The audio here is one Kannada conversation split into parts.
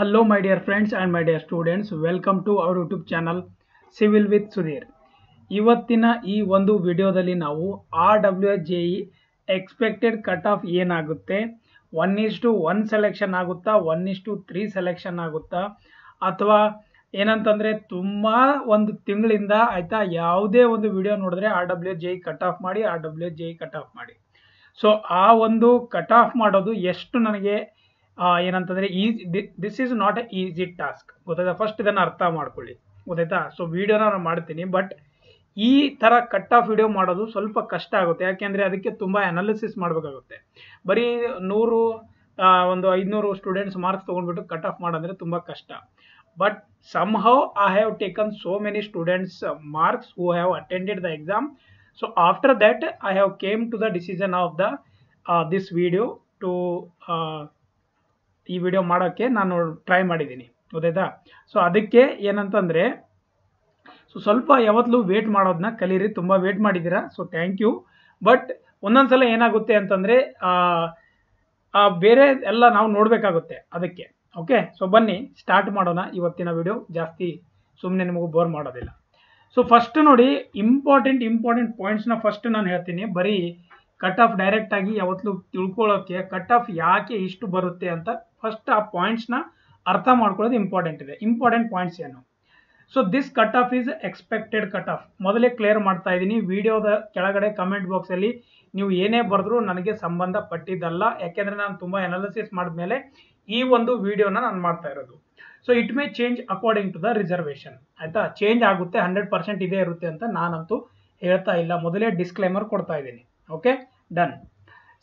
Hello, my dear friends and my dear students. Welcome to our YouTube channel Civil with Sudhir. ಇವತ್ತಿನ ಈ ಒಂದು ವಿಡಿಯೋದಲ್ಲಿ ನಾವು R W S J E expected cut off ಏನಾಗುತ್ತೆ? One is to one selection ಆಗುತ್ತಾ? One is to three selection ಆಗುತ್ತಾ? ಅಥವಾ ಏನಂತಂದರೆ ತುಂಬ ಒಂದು ತಿಂಗಳಿಂದ ಆಯಿತಾ? ಯಾವುದೇ ಒಂದು ವಿಡಿಯೋ ನೋಡಿದ್ರೆ R W J E cut off ಮಾಡಿ R W J cut off ಮಾಡಿ. ಸೊ ಆ ಒಂದು ಕಟ್ ಆಫ್ ಮಾಡೋದು ಎಷ್ಟು ನನಗೆ ಏನಂತಂದ್ರೆ easy this is not a easy task ಗೊತ್ತಾಯ್ತಾ? ಫಸ್ಟ್ ಇದನ್ನು ಅರ್ಥ ಮಾಡ್ಕೊಳ್ಳಿ. ಗೊತ್ತಾಯ್ತಾ? ಸೊ ವಿಡಿಯೋನ ನಾನು ಮಾಡ್ತೀನಿ ಬಟ್ ಈ ಥರ ಕಟ್ ಆಫ್ ವಿಡಿಯೋ ಮಾಡೋದು ಸ್ವಲ್ಪ ಕಷ್ಟ ಆಗುತ್ತೆ. ಯಾಕೆಂದರೆ ಅದಕ್ಕೆ ತುಂಬ ಅನಾಲಿಸಿಸ್ ಮಾಡಬೇಕಾಗುತ್ತೆ. ಬರೀ ನೂರು ಒಂದು ಐದುನೂರು ಸ್ಟೂಡೆಂಟ್ಸ್ ಮಾರ್ಕ್ಸ್ ತೊಗೊಂಡ್ಬಿಟ್ಟು ಕಟ್ ಆಫ್ ಮಾಡೋದ್ರೆ ತುಂಬ ಕಷ್ಟ. But somehow I have taken so many students marks who have attended the exam so after that I have came to the decision of the this video to ಈ ವಿಡಿಯೋ ಮಾಡೋಕ್ಕೆ ನಾನು ಟ್ರೈ ಮಾಡಿದ್ದೀನಿ. ಗೊತ್ತಾಯ್ತಾ ಸೊ ಅದಕ್ಕೆ ಏನಂತಂದರೆ ಸೊ ಸ್ವಲ್ಪ ಯಾವತ್ತಲೂ ವೇಟ್ ಮಾಡೋದನ್ನ ಕಲೀರಿ. ತುಂಬ ವೇಟ್ ಮಾಡಿದ್ದೀರಾ? ಸೊ ಥ್ಯಾಂಕ್ ಯು ಬಟ್ ಒಂದೊಂದ್ಸಲ ಏನಾಗುತ್ತೆ ಅಂತಂದರೆ ಬೇರೆ ಎಲ್ಲ ನಾವು ನೋಡಬೇಕಾಗುತ್ತೆ ಅದಕ್ಕೆ. ಓಕೆ ಸೊ ಬನ್ನಿ. ಸ್ಟಾರ್ಟ್ ಮಾಡೋಣ ಇವತ್ತಿನ ವಿಡಿಯೋ ಜಾಸ್ತಿ ಸುಮ್ಮನೆ ನಿಮಗೂ ಬೋರ್ ಮಾಡೋದಿಲ್ಲ. ಸೊ ಫಸ್ಟ್ ನೋಡಿ ಇಂಪಾರ್ಟೆಂಟ್ ಇಂಪಾರ್ಟೆಂಟ್ ಪಾಯಿಂಟ್ಸ್ನ ಫಸ್ಟ್ ನಾನು ಹೇಳ್ತೀನಿ. ಬರೀ ಕಟ್ ಆಫ್ ಡೈರೆಕ್ಟ್ ಆಗಿ ಯಾವತ್ತೂ ತಿಳ್ಕೊಳ್ಳೋಕ್ಕೆ ಕಟ್ ಆಫ್ ಯಾಕೆ ಇಷ್ಟು ಬರುತ್ತೆ ಅಂತ ಫಸ್ಟ್ ಆ ಪಾಯಿಂಟ್ಸ್ನ ಅರ್ಥ ಮಾಡ್ಕೊಳ್ಳೋದು ಇಂಪಾರ್ಟೆಂಟ್ ಇದೆ. ಇಂಪಾರ್ಟೆಂಟ್ ಪಾಯಿಂಟ್ಸ್ ಏನು? So this cut off is expected cut off ಮೊದಲೇ ಕ್ಲಿಯರ್ ಮಾಡ್ತಾ ಇದ್ದೀನಿ. ವಿಡಿಯೋದ ಕೆಳಗಡೆ ಕಮೆಂಟ್ ಬಾಕ್ಸಲ್ಲಿ ನೀವು ಏನೇ ಬರೆದ್ರೂ ನನಗೆ ಸಂಬಂಧ ಪಟ್ಟಿದ್ದಲ್ಲ ಯಾಕೆಂದರೆ ನಾನು ತುಂಬ ಅನಾಲಿಸಿಸ್ ಮಾಡಿದ್ಮೇಲೆ ಈ ಒಂದು ವಿಡಿಯೋನ ನಾನು ಮಾಡ್ತಾ ಇರೋದು. So it may change according to the reservation ಆಯಿತಾ? ಚೇಂಜ್ ಆಗುತ್ತೆ ಹಂಡ್ರೆಡ್ ಪರ್ಸೆಂಟ್ ಇದೇ ಇರುತ್ತೆ ಅಂತ ನಾನಂತೂ ಹೇಳ್ತಾ ಇಲ್ಲ. ಮೊದಲೇ ಡಿಸ್ಕ್ಲೈಮರ್ ಕೊಡ್ತಾ ಇದ್ದೀನಿ. Okay done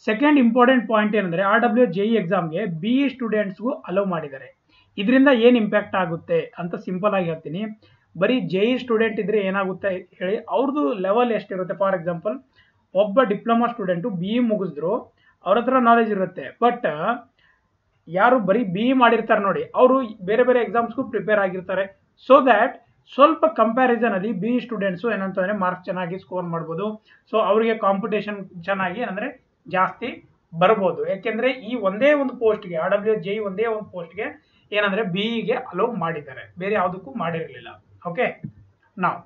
second important point ಏನಂದರೆ ಆರ್ ಡಬ್ಲ್ಯೂ ಜೆ ಇ ಎಕ್ಸಾಮ್ಗೆ ಬಿ ಇ ಸ್ಟೂಡೆಂಟ್ಸ್ಗೂ ಅಲೋ ಮಾಡಿದ್ದಾರೆ. ಇದರಿಂದ ಏನು ಇಂಪ್ಯಾಕ್ಟ್ ಆಗುತ್ತೆ ಅಂತ ಸಿಂಪಲ್ ಆಗಿ ಹೇಳ್ತೀನಿ. ಬರೀ ಜೆ ಇ ಸ್ಟೂಡೆಂಟ್ ಇದ್ದರೆ ಏನಾಗುತ್ತೆ ಹೇಳಿ ಅವ್ರದ್ದು ಲೆವೆಲ್ ಎಷ್ಟಿರುತ್ತೆ? ಫಾರ್ ಎಕ್ಸಾಂಪಲ್ ಒಬ್ಬ ಡಿಪ್ಲೊಮಾ ಸ್ಟೂಡೆಂಟು ಬಿ ಇ ಮುಗಿಸಿದ್ರು, ಅವ್ರ ಹತ್ರ ನಾಲೆಜ್ ಇರುತ್ತೆ. ಬಟ್ ಯಾರು ಬರೀ ಬಿ ಇ ಮಾಡಿರ್ತಾರೆ ನೋಡಿ, ಅವರು ಬೇರೆ ಬೇರೆ ಎಕ್ಸಾಮ್ಸ್ಗೂ ಪ್ರಿಪೇರ್ ಆಗಿರ್ತಾರೆ. ಸೊ ದ್ಯಾಟ್ ಸ್ವಲ್ಪ ಕಂಪ್ಯಾರಿಸನ್ ಅಲ್ಲಿ ಬಿ ಸ್ಟೂಡೆಂಟ್ಸು ಏನಂತಂದ್ರೆ ಮಾರ್ಕ್ಸ್ ಚೆನ್ನಾಗಿ ಸ್ಕೋರ್ ಮಾಡ್ಬೋದು. ಸೊ ಅವರಿಗೆ ಕಾಂಪಿಟೇಷನ್ ಚೆನ್ನಾಗಿ ಏನಂದ್ರೆ ಜಾಸ್ತಿ ಬರ್ಬೋದು. ಯಾಕೆಂದ್ರೆ ಈ ಒಂದೇ ಒಂದು ಪೋಸ್ಟ್ಗೆ ಆರ್ ಡಬ್ಲ್ಯೂ ಜೆ ಒಂದೇ ಒಂದು ಪೋಸ್ಟ್ಗೆ ಏನಂದ್ರೆ ಬಿ ಇಗೆ ಅಲೋ ಮಾಡಿದ್ದಾರೆ. ಬೇರೆ ಯಾವುದಕ್ಕೂ ಮಾಡಿರಲಿಲ್ಲ. ಓಕೆ ನಾವು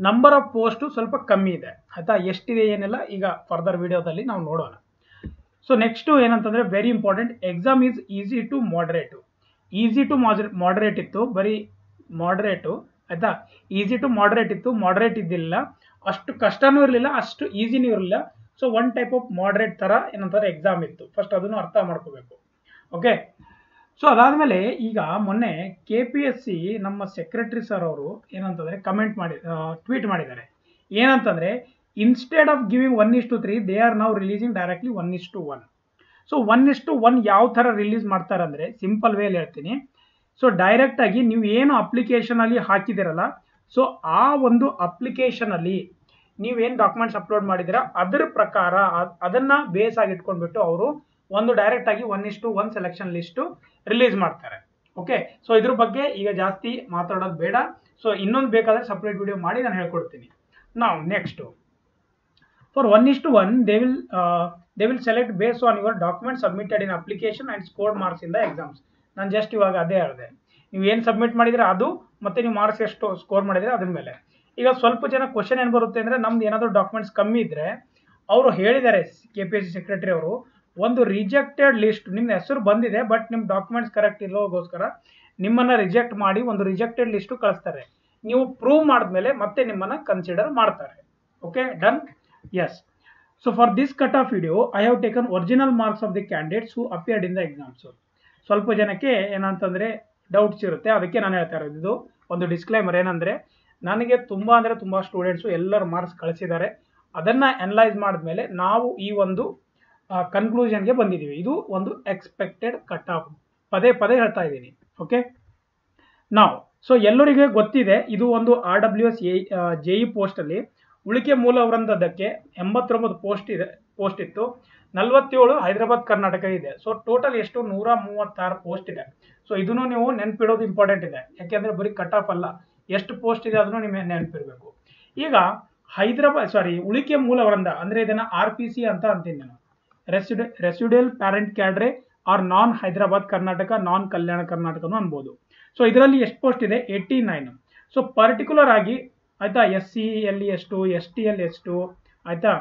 ನಂಬರ್ ಆಫ್ ಪೋಸ್ಟ್ ಸ್ವಲ್ಪ ಕಮ್ಮಿ ಇದೆ. ಆಯ್ತಾ? ಎಷ್ಟಿದೆ ಏನೆಲ್ಲ. ಈಗ ಫರ್ದರ್ ವಿಡಿಯೋದಲ್ಲಿ ನಾವು ನೋಡೋಣ. ಸೊ ನೆಕ್ಸ್ಟು ಏನಂತಂದ್ರೆ very important exam is easy to moderate easy to moderate ಇತ್ತು. ಬರೀ ಮಾಡ್ರೇಟು ಆಯ್ತಾ? ಈಸಿ ಟು ಮಾಡ್ರೇಟ್ ಇತ್ತು. ಮಾಡ್ರೇಟ್ ಇದ್ದಿಲ್ಲ. ಅಷ್ಟು ಕಷ್ಟನೂ ಇರಲಿಲ್ಲ, ಅಷ್ಟು ಈಸಿನೂ ಇರಲಿಲ್ಲ. So one type of moderate ಥರ ಏನಂತಾರೆ ಎಕ್ಸಾಮ್ ಇತ್ತು. ಫಸ್ಟ್ ಅದನ್ನು ಅರ್ಥ ಮಾಡ್ಕೋಬೇಕು. ಓಕೆ ಸೊ ಅದಾದಮೇಲೆ ಈಗ ಮೊನ್ನೆ ಕೆ ಪಿ ಎಸ್ ಸಿ ನಮ್ಮ ಸೆಕ್ರೆಟರಿ ಸರ್ ಅವರು ಏನಂತಂದರೆ ಕಮೆಂಟ್ ಮಾಡಿ ಟ್ವೀಟ್ ಮಾಡಿದ್ದಾರೆ. ಏನಂತಂದರೆ instead of giving one is to three they are ನಾವು releasing directly one is to one so one is to one ಯಾವ ಥರ ರಿಲೀಸ್ ಮಾಡ್ತಾರೆ ಅಂದರೆ ಸಿಂಪಲ್ ವೇಲಿ ಹೇಳ್ತೀನಿ. ಸೊ ಡೈರೆಕ್ಟಾಗಿ ನೀವು ಏನು ಅಪ್ಲಿಕೇಶನಲ್ಲಿ ಹಾಕಿದಿರಲ್ಲ ಸೊ ಆ ಒಂದು ಅಪ್ಲಿಕೇಶನಲ್ಲಿ ನೀವೇನು ಡಾಕ್ಯುಮೆಂಟ್ಸ್ ಅಪ್ಲೋಡ್ ಮಾಡಿದಿರ, ಅದರ ಪ್ರಕಾರ ಅದನ್ನು ಬೇಸ್ ಆಗಿ ಇಟ್ಕೊಂಡ್ಬಿಟ್ಟು ಅವರು ಒಂದು ಡೈರೆಕ್ಟ್ ಆಗಿ ಒನ್ ಇಷ್ಟು ಒನ್ ಸೆಲೆಕ್ಷನ್ ಲಿಸ್ಟು ರಿಲೀಸ್ ಮಾಡ್ತಾರೆ. ಓಕೆ ಸೊ ಇದ್ರ ಬಗ್ಗೆ ಈಗ ಜಾಸ್ತಿ ಮಾತಾಡೋದು ಬೇಡ. ಸೊ ಇನ್ನೊಂದು ಬೇಕಾದರೆ ಸಪ್ರೇಟ್ ವಿಡಿಯೋ ಮಾಡಿ ನಾನು ಹೇಳ್ಕೊಡ್ತೀನಿ. ನಾವು ನೆಕ್ಸ್ಟು ಫಾರ್ ಒನ್ ಇಷ್ಟು one they will they will select base on your document submitted in application and score marks in the exams ನಾನು ಜಸ್ಟ್ ಇವಾಗ ಅದೇ ಹೇಳಿದೆ. ನೀವು ಏನು ಸಬ್ಮಿಟ್ ಮಾಡಿದ್ರೆ ಅದು, ಮತ್ತು ನೀವು ಮಾರ್ಕ್ಸ್ ಎಷ್ಟು ಸ್ಕೋರ್ ಮಾಡಿದರೆ ಅದ್ರ ಮೇಲೆ. ಈಗ ಸ್ವಲ್ಪ ಜನ ಕ್ವಶನ್ ಏನು ಬರುತ್ತೆ ಅಂದರೆ ನಮ್ದು ಏನಾದರೂ ಡಾಕ್ಯುಮೆಂಟ್ಸ್ ಕಮ್ಮಿ ಇದ್ದರೆ ಅವರು ಹೇಳಿದ್ದಾರೆ K P S C secretary ಅವರು, ಒಂದು ರಿಜೆಕ್ಟೆಡ್ ಲಿಸ್ಟ್ ನಿಮ್ಮ ಹೆಸರು ಬಂದಿದೆ ಬಟ್ ನಿಮ್ಮ ಡಾಕ್ಯುಮೆಂಟ್ಸ್ ಕರೆಕ್ಟ್ ಇಲ್ಲೋಗೋಸ್ಕರ ನಿಮ್ಮನ್ನು ರಿಜೆಕ್ಟ್ ಮಾಡಿ ಒಂದು ರಿಜೆಕ್ಟೆಡ್ ಲಿಸ್ಟು ಕಳಿಸ್ತಾರೆ. ನೀವು ಪ್ರೂವ್ ಮಾಡಿದ್ಮೇಲೆ ಮತ್ತೆ ನಿಮ್ಮನ್ನು ಕನ್ಸಿಡರ್ ಮಾಡ್ತಾರೆ. Okay done S so for this cut off video I have taken original marks of the candidates who appeared in the exams ಸ್ವಲ್ಪ ಜನಕ್ಕೆ ಏನಂತಂದರೆ ಡೌಟ್ಸ್ ಇರುತ್ತೆ. ಅದಕ್ಕೆ ನಾನು ಹೇಳ್ತಾ ಇರೋದು ಇದು. ಒಂದು ಡಿಸ್ಕ್ಲೈಮರ್ ಏನಂದರೆ, ನನಗೆ ತುಂಬ ಅಂದರೆ ತುಂಬ ಸ್ಟೂಡೆಂಟ್ಸು ಎಲ್ಲರೂ ಮಾರ್ಕ್ಸ್ ಕಳಿಸಿದ್ದಾರೆ. ಅದನ್ನು ಅನಲೈಸ್ ಮಾಡಿದ್ಮೇಲೆ ನಾವು ಈ ಒಂದು ಕನ್ಕ್ಲೂಷನ್ಗೆ ಬಂದಿದ್ದೀವಿ. ಇದು ಒಂದು ಎಕ್ಸ್ಪೆಕ್ಟೆಡ್ ಕಟ್ ಆಫ್ ಪದೇ ಪದೇ ಹೇಳ್ತಾ ಇದ್ದೀನಿ. ಓಕೆ ನಾವು ಸೊ ಎಲ್ಲರಿಗೆ ಗೊತ್ತಿದೆ, ಇದು ಒಂದು R W S A E ಪೋಸ್ಟಲ್ಲಿ ಉಳಿಕೆ ಮೂಲ ವೃಂದದಕ್ಕೆ ಎಂಬತ್ತೊಂಬತ್ತು ಪೋಸ್ಟ್ ಇದೆ ಪೋಸ್ಟ್ ಇತ್ತು. ನಲವತ್ತೇಳು ಹೈದರಾಬಾದ್ ಕರ್ನಾಟಕ ಇದೆ. ಸೊ ಟೋಟಲ್ ಎಷ್ಟು? ನೂರ ಮೂವತ್ತಾರು ಪೋಸ್ಟ್ ಇದೆ. ಸೊ ಇದನ್ನು ನೀವು ನೆನಪಿಡೋದು ಇಂಪಾರ್ಟೆಂಟ್ ಇದೆ. ಯಾಕೆಂದರೆ ಬರೀ ಕಟ್ ಆಫ್ ಅಲ್ಲ. ಎಷ್ಟು ಪೋಸ್ಟ್ ಇದೆ ಅದನ್ನು ನಿಮಗೆ ನೆನಪಿರಬೇಕು ಈಗ ಹೈದರಾಬಾದ್ ಸಾರಿ ಉಳಿಕೆ ಮೂಲ ವೃಂದ, ಅಂದರೆ ಇದನ್ನು ಆರ್ ಪಿ ಸಿ ಅಂತ ಅಂತೀನಿ ನಾನು. ರೆಸಿಡೆ residual parent cadre or non Hyderabad Karnataka non Kalyana ಕರ್ನಾಟಕನೂ ಅನ್ಬೋದು. ಸೊ ಇದರಲ್ಲಿ ಎಷ್ಟು ಪೋಸ್ಟ್ ಇದೆ? ಏಯ್ಟಿ ನೈನ್ ಸೊ ಪರ್ಟಿಕ್ಯುಲರ್ ಆಗಿ, ಆಯ್ತಾ ಎಸ್ ಸಿ ಅಲ್ಲಿ ಎಷ್ಟು ಎಸ್ ಟಿ ಅಲ್ಲಿ ಎಷ್ಟು, ಆಯ್ತಾ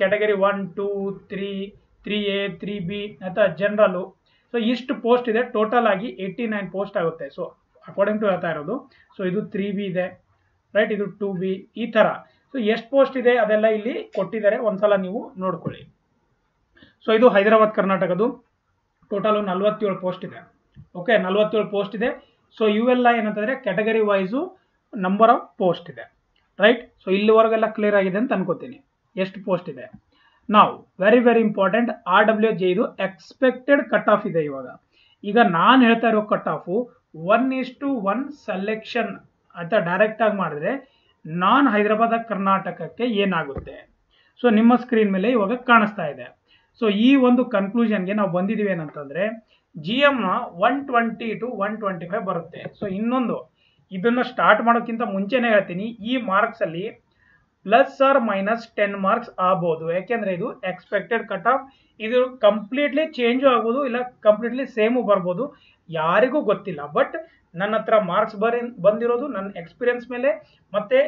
category one two three three A three B ಅಥವಾ ಜನರಲ್ಲು ಸೊ ಇಷ್ಟು ಪೋಸ್ಟ್ ಇದೆ. ಟೋಟಲ್ ಆಗಿ ಏಯ್ಟಿ ನೈನ್ ಪೋಸ್ಟ್ ಆಗುತ್ತೆ. ಸೊ ಅಕಾರ್ಡಿಂಗ್ ಟು ಹೇಳ್ತಾ ಇರೋದು ಸೊ ಇದು ತ್ರೀ ಬಿ ಇದೆ. ರೈಟ್ ಇದು ಟೂ ಬಿ ಈ ಥರ. ಸೊ ಎಷ್ಟು ಪೋಸ್ಟ್ ಇದೆ? ಅದೆಲ್ಲ ಇಲ್ಲಿ ಕೊಟ್ಟಿದ್ದಾರೆ. ಒಂದ್ಸಲ ನೀವು ನೋಡ್ಕೊಳ್ಳಿ. ಸೊ ಇದು ಹೈದರಾಬಾದ್ ಕರ್ನಾಟಕದು ಟೋಟಲು ನಲ್ವತ್ತೇಳು ಪೋಸ್ಟ್ ಇದೆ. ಓಕೆ ನಲ್ವತ್ತೇಳು ಪೋಸ್ಟ್ ಇದೆ. ಸೊ ಇವೆಲ್ಲ ಏನಂತಂದರೆ category wise number of post ಇದೆ. ರೈಟ್ ಸೊ ಇಲ್ಲಿವರೆಗೆಲ್ಲ ಕ್ಲಿಯರ್ ಆಗಿದೆ ಅಂತ ಅನ್ಕೋತೀನಿ. ಎಷ್ಟು ಪೋಸ್ಟ್ ಇದೆ? ನಾವು very very important R W J ಇದು ಎಕ್ಸ್ಪೆಕ್ಟೆಡ್ ಕಟ್ ಆಫ್ ಇದೆ ಇವಾಗ. ಈಗ ನಾನು ಹೇಳ್ತಾ ಇರೋ cut off one is to one selection ಅಂತ ಡೈರೆಕ್ಟ್ ಆಗಿ ಮಾಡಿದ್ರೆ ನಾನ್ ಹೈದರಾಬಾದ್, ಕರ್ನಾಟಕಕ್ಕೆ ಏನಾಗುತ್ತೆ? ಸೊ ನಿಮ್ಮ ಸ್ಕ್ರೀನ್ ಮೇಲೆ ಇವಾಗ ಕಾಣಿಸ್ತಾ ಇದೆ. ಸೊ ಈ ಒಂದು ಕನ್ಕ್ಲೂಷನ್ಗೆ ನಾವು ಬಂದಿದ್ದೀವಿ ಏನಂತಂದ್ರೆ G M one twenty to one twenty five ಬರುತ್ತೆ. ಸೊ ಇನ್ನೊಂದು, ಇದನ್ನ ಸ್ಟಾರ್ಟ್ ಮಾಡೋಕ್ಕಿಂತ ಮುಂಚೆನೇ ಹೇಳ್ತೀನಿ, ಈ ಮಾರ್ಕ್ಸ್ ಅಲ್ಲಿ plus or minus ten marks ಆಗ್ಬೋದು. ಯಾಕೆಂದ್ರೆ ಇದು ಎಕ್ಸ್ಪೆಕ್ಟೆಡ್ ಕಟ್ ಆಫ್ ಇದು ಕಂಪ್ಲೀಟ್ಲಿ ಚೇಂಜು ಆಗ್ಬೋದು ಇಲ್ಲ ಕಂಪ್ಲೀಟ್ಲಿ ಸೇಮು ಬರ್ಬೋದು. ಯಾರಿಗೂ ಗೊತ್ತಿಲ್ಲ. ಬಟ್ ನನ್ನ ಹತ್ರ ಮಾರ್ಕ್ಸ್ ಬರಿ ಬಂದಿರೋದು ನನ್ನ ಎಕ್ಸ್ಪೀರಿಯನ್ಸ್ ಮೇಲೆ. ಮತ್ತೆ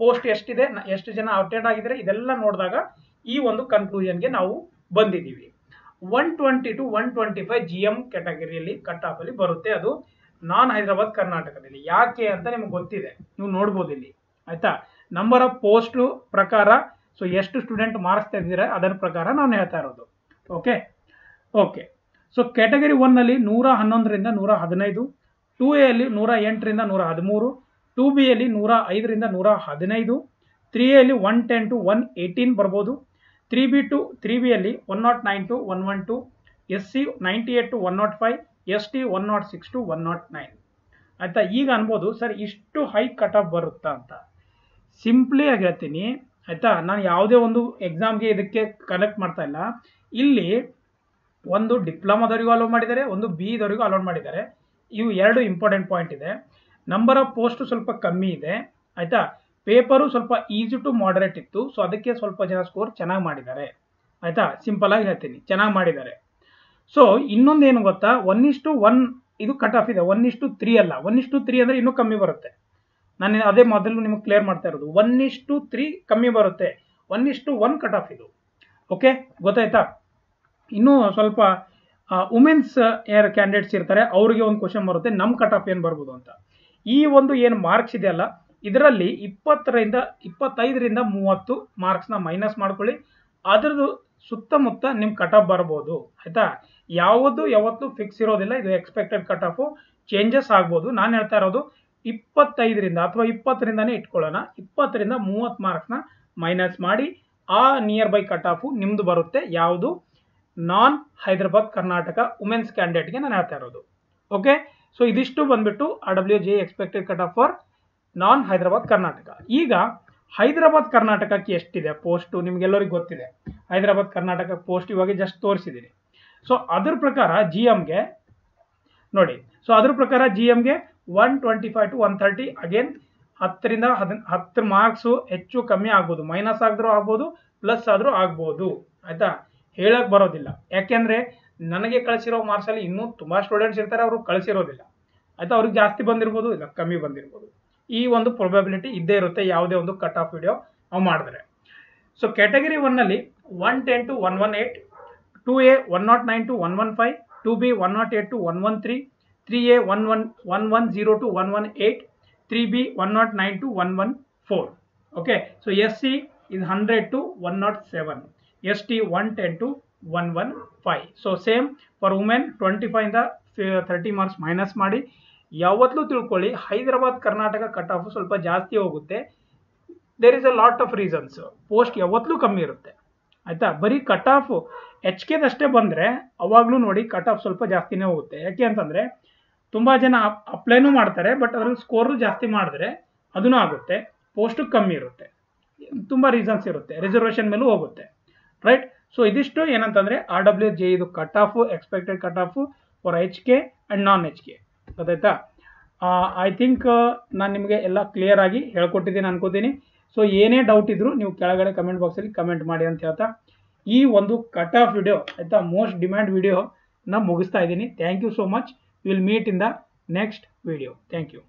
ಪೋಸ್ಟ್ ಎಷ್ಟಿದೆ ಎಷ್ಟು ಜನ ಅಟೆಂಡ್ ಆಗಿದ್ದಾರೆ, ಇದೆಲ್ಲ ನೋಡಿದಾಗ ಈ ಒಂದು ಕನ್ಕ್ಲೂಷನ್ಗೆ ನಾವು ಬಂದಿದ್ದೀವಿ. One twenty to one twenty five G M ಕ್ಯಾಟಗರಿಯಲ್ಲಿ cut ಆಫಲ್ಲಿ ಬರುತ್ತೆ ಅದು. ನಾನ್ ಹೈದರಾಬಾದ್ ಕರ್ನಾಟಕದಲ್ಲಿ. ಯಾಕೆ ಅಂತ ನಿಮ್ಗೆ ಗೊತ್ತಿದೆ. ನೀವು ನೋಡ್ಬೋದು ಇಲ್ಲಿ. ಆಯ್ತಾ? ನಂಬರ್ ಆಫ್ ಪೋಸ್ಟ್ ಪ್ರಕಾರ ಸೊ ಎಷ್ಟು ಸ್ಟೂಡೆಂಟ್ ಮಾರ್ಕ್ಸ್ ತೆಗೆದಿದ್ದಾರೆ, ಅದರ ಪ್ರಕಾರ ನಾನು ಹೇಳ್ತಾ ಇರೋದು. ಓಕೆ ಓಕೆ ಸೊ ಕ್ಯಾಟಗರಿ ಒನ್ನಲ್ಲಿ ನೂರ ಹನ್ನೊಂದರಿಂದ ನೂರ ಹದಿನೈದು ಟೂ ಎ ಅಲ್ಲಿ ನೂರ ಎಂಟರಿಂದ ನೂರ ಹದಿಮೂರು ಟೂ ಬಿ ಅಲ್ಲಿ ನೂರ ಐದರಿಂದ ನೂರ ಹದಿನೈದು ತ್ರೀ ಎಲ್ಲಿ one ten to one eighteen ಬರ್ಬೋದು three B to three B ಅಲ್ಲಿ one nought nine to one one two S C ninety eight to one nought five S T one nought six to one nought nine ಆಯಿತಾ? ಈಗ ಅನ್ಬೋದು ಸರ್ ಇಷ್ಟು ಹೈ ಕಟ್ ಆಫ್ ಬರುತ್ತಾ ಅಂತ. ಸಿಂಪ್ಲಿ ಆಗಿ ಹೇಳ್ತೀನಿ. ಆಯಿತಾ? ನಾನು ಯಾವುದೇ ಒಂದು ಎಕ್ಸಾಮ್ಗೆ ಇದಕ್ಕೆ ಕನೆಕ್ಟ್ ಮಾಡ್ತಾ ಇಲ್ಲ. ಇಲ್ಲಿ ಒಂದು ಡಿಪ್ಲೊಮಾದವರಿಗೂ ಅಲೋ ಮಾಡಿದ್ದಾರೆ, ಒಂದು ಬಿ ದವರಿಗೂ ಅಲೋಡ್ ಮಾಡಿದ್ದಾರೆ. ಇವು ಎರಡು ಇಂಪಾರ್ಟೆಂಟ್ ಪಾಯಿಂಟ್ ಇದೆ. ನಂಬರ್ ಆಫ್ ಪೋಸ್ಟ್ ಸ್ವಲ್ಪ ಕಮ್ಮಿ ಇದೆ. ಆಯಿತಾ? ಪೇಪರು ಸ್ವಲ್ಪ ಈಸಿ ಟು ಮಾಡರೇಟ್ ಇತ್ತು. ಸೊ ಅದಕ್ಕೆ ಸ್ವಲ್ಪ ಜನ ಸ್ಕೋರ್ ಚೆನ್ನಾಗಿ ಮಾಡಿದ್ದಾರೆ. ಆಯಿತಾ? ಸಿಂಪಲ್ ಆಗಿ ಹೇಳ್ತೀನಿ. ಚೆನ್ನಾಗಿ ಮಾಡಿದ್ದಾರೆ. ಸೊ ಇನ್ನೊಂದು ಏನು ಗೊತ್ತಾ ಒನ್ ಇಷ್ಟು ಒನ್ ಇದು ಕಟ್ ಆಫ್ ಇದೆ. ಒನ್ ಇಷ್ಟು ತ್ರೀ ಅಲ್ಲ. ಒನ್ ಇಷ್ಟು ತ್ರೀ ಅಂದರೆ ಇನ್ನೂ ಕಮ್ಮಿ ಬರುತ್ತೆ. ನಾನು ಅದೇ ಮೊದಲು ನಿಮಗೆ ಕ್ಲಿಯರ್ ಮಾಡ್ತಾ ಇರೋದು. ಒನ್ ಇಷ್ಟು ತ್ರೀ ಕಮ್ಮಿ ಬರುತ್ತೆ. ಒನ್ ಇಷ್ಟು ಒನ್ ಕಟ್ ಆಫ್ ಇದು. ಓಕೆ ಗೊತ್ತಾಯ್ತಾ? ಇನ್ನೂ ಸ್ವಲ್ಪ ವುಮೆನ್ಸ್ ಯಾರು ಕ್ಯಾಂಡಿಡೇಟ್ಸ್ ಇರ್ತಾರೆ, ಅವರಿಗೆ ಒಂದು ಕ್ವಶನ್ ಬರುತ್ತೆ. ನಮ್ಮ ಕಟ್ ಆಫ್ ಏನು ಬರ್ಬೋದು ಅಂತ. ಈ ಒಂದು ಏನು ಮಾರ್ಕ್ಸ್ ಇದೆಯಲ್ಲ ಇದರಲ್ಲಿ ಇಪ್ಪತ್ತರಿಂದ, ಇಪ್ಪತ್ತೈದರಿಂದ ಮೂವತ್ತು ಮಾರ್ಕ್ಸ್ನ ಮೈನಸ್ ಮಾಡ್ಕೊಳ್ಳಿ. ಅದರದ್ದು ಸುತ್ತಮುತ್ತ ನಿಮ್ಮ ಕಟ್ ಆಫ್ ಬರ್ಬೋದು. ಆಯಿತಾ? ಯಾವುದು ಯಾವತ್ತೂ ಫಿಕ್ಸ್ ಇರೋದಿಲ್ಲ, ಇದು ಎಕ್ಸ್ಪೆಕ್ಟೆಡ್ ಕಟ್ ಆಫು ಚೇಂಜಸ್ ಆಗ್ಬೋದು. ನಾನು ಹೇಳ್ತಾ ಇರೋದು ಇಪ್ಪತ್ತೈದರಿಂದ ಅಥವಾ ಇಪ್ಪತ್ತರಿಂದನೇ ಇಟ್ಕೊಳ್ಳೋಣ. ಇಪ್ಪತ್ತರಿಂದ ಮೂವತ್ತು ಮಾರ್ಕ್ಸ್ನ ಮೈನಸ್ ಮಾಡಿ ಆ ನಿಯರ್ ಬೈ ಕಟ್ ಆಫು ನಿಮ್ಮದು ಬರುತ್ತೆ. ಯಾವುದು? ನಾನ್ ಹೈದರಾಬಾದ್ ಕರ್ನಾಟಕ ವುಮೆನ್ಸ್ ಕ್ಯಾಂಡಿಡೇಟ್ಗೆ ನಾನು ಹೇಳ್ತಾ ಇರೋದು. ಓಕೆ ಸೊ ಇದಿಷ್ಟು ಬಂದ್ಬಿಟ್ಟು ಆ W J expected cut off for non Hyderabad Karnataka. ಈಗ ಹೈದರಾಬಾದ್ ಕರ್ನಾಟಕಕ್ಕೆ ಎಷ್ಟಿದೆ ಪೋಸ್ಟು ನಿಮ್ಗೆಲ್ಲರಿಗೂ ಗೊತ್ತಿದೆ. ಹೈದರಾಬಾದ್ ಕರ್ನಾಟಕ ಪೋಸ್ಟ್ ಇವಾಗ ಜಸ್ಟ್ ತೋರಿಸಿದ್ದೀನಿ ಸೊ ಅದ್ರ ಪ್ರಕಾರ ಜಿ ಎಮ್ಗೆ ನೋಡಿ. ಸೊ ಅದ್ರ ಪ್ರಕಾರ G ಎಮ್ಗೆ one twenty five to one thirty again ಹತ್ತರಿಂದ ಹದ್ ಹತ್ತು ಮಾರ್ಕ್ಸು ಹೆಚ್ಚು ಕಮ್ಮಿ ಆಗ್ಬೋದು. ಮೈನಸ್ ಆದರೂ ಆಗ್ಬೋದು ಪ್ಲಸ್ ಆದರೂ ಆಗ್ಬೋದು. ಆಯಿತಾ? ಹೇಳಕ್ಕೆ ಬರೋದಿಲ್ಲ. ಯಾಕೆಂದರೆ ನನಗೆ ಕಳಿಸಿರೋ ಮಾರ್ಕ್ಸಲ್ಲಿ ಇನ್ನೂ ತುಂಬ ಸ್ಟೂಡೆಂಟ್ಸ್ ಇರ್ತಾರೆ, ಅವರು ಕಳಿಸಿರೋದಿಲ್ಲ. ಆಯಿತಾ? ಅವ್ರಿಗೆ ಜಾಸ್ತಿ ಬಂದಿರ್ಬೋದು, ಇಲ್ಲ ಕಮ್ಮಿ ಬಂದಿರ್ಬೋದು. ಈ ಒಂದು ಪ್ರೊಬಬಿಲಿಟಿ ಇದ್ದೇ ಇರುತ್ತೆ, ಯಾವುದೇ ಒಂದು ಕಟ್ ಆಫ್ ವಿಡಿಯೋ ನಾವು ಮಾಡಿದ್ರೆ. ಸೊ ಕ್ಯಾಟಗರಿ ಒನ್ನಲ್ಲಿ one ten to one one eight two A one nought nine to one one five two B one nought eight to one one three three A one one one one zero to one one eight three B one nought nine to one one four okay so S C is hundred to one nought seven S T one ten to one one five so same for women twenty ಫೈವಿಂದ thirty marks minus ಮಾಡಿ. ಯಾವತ್ತೂ ತಿಳ್ಕೊಳ್ಳಿ, ಹೈದರಾಬಾದ್, ಕರ್ನಾಟಕ ಕಟ್ ಆಫ್ ಸ್ವಲ್ಪ ಜಾಸ್ತಿ ಹೋಗುತ್ತೆ. There is a lot of reasons post ಯಾವತ್ತೂ ಕಮ್ಮಿ ಇರುತ್ತೆ. ಆಯಿತಾ? ಬರೀ ಕಟ್ ಆಫ್ ಎಚ್ ಕೆದಷ್ಟೇ ಬಂದರೆ, ಅವಾಗಲೂ ನೋಡಿ ಕಟ್ ಆಫ್ ಸ್ವಲ್ಪ ಜಾಸ್ತಿನೇ ಹೋಗುತ್ತೆ. ಯಾಕೆ ಅಂತಂದರೆ ತುಂಬ ಜನ ಅಪ್ಲೈನೂ ಮಾಡ್ತಾರೆ ಬಟ್ ಅದ್ರಲ್ಲಿ ಸ್ಕೋರ್ ಜಾಸ್ತಿ ಮಾಡಿದ್ರೆ ಅದೂ ಆಗುತ್ತೆ ಪೋಸ್ಟು ಕಮ್ಮಿ ಇರುತ್ತೆ. ತುಂಬ ರೀಸನ್ಸ್ ಇರುತ್ತೆ ರಿಸರ್ವೇಷನ್ ಮೇಲೂ ಹೋಗುತ್ತೆ. ರೈಟ್ ಸೊ ಇದಿಷ್ಟು ಏನಂತಂದರೆ ಆರ್ ಡಬ್ಲ್ಯೂ ಜೆ ಇದು cut off expected cut off for H K and non H K ಗೊತ್ತಾಯ್ತಾ ಐ ಥಿಂಕ್ ನಾನು ನಿಮಗೆ ಎಲ್ಲ ಕ್ಲಿಯರ್ ಆಗಿ ಹೇಳ್ಕೊಟ್ಟಿದ್ದೀನಿ ಅನ್ಕೋತೀನಿ. ಸೊ ಏನೇ ಡೌಟ್ ಇದ್ದರೂ ನೀವು ಕೆಳಗಡೆ ಕಮೆಂಟ್ ಬಾಕ್ಸಲ್ಲಿ ಕಮೆಂಟ್ ಮಾಡಿ ಅಂತ ಹೇಳ್ತಾ, ಈ ಒಂದು ಕಟ್ ಆಫ್ ವಿಡಿಯೋ ಆಯ್ತಾ ಮೋಸ್ಟ್ ಡಿಮ್ಯಾಂಡ್ ವಿಡಿಯೋ ನಾನು ಮುಗಿಸ್ತಾ ಇದ್ದೀನಿ. Thank you so much We will meet in the next video. Thank you.